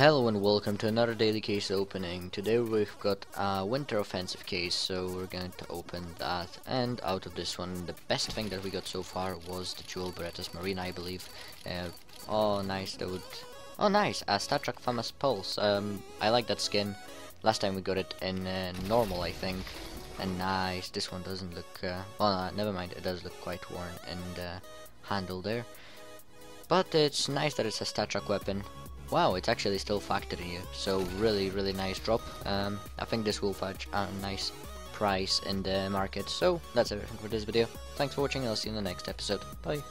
Hello and welcome to another daily case opening. Today we've got a winter offensive case, so we're going to open that. And out of this one, the best thing that we got so far was the Dual Berettas Marina, I believe. Uh, oh, nice, that would... Oh, nice, a StatTrak FAMAS Pulse. Um, I like that skin. Last time we got it in uh, normal, I think. And nice, this one doesn't look... Uh, well, uh, never mind, it does look quite worn in the handle there. But it's nice that it's a StatTrak weapon. Wow, it's actually still factored here, so really, really nice drop. Um, I think this will fetch a nice price in the market. So, that's everything for this video. Thanks for watching, I'll see you in the next episode. Bye.